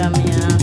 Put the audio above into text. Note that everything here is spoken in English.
aún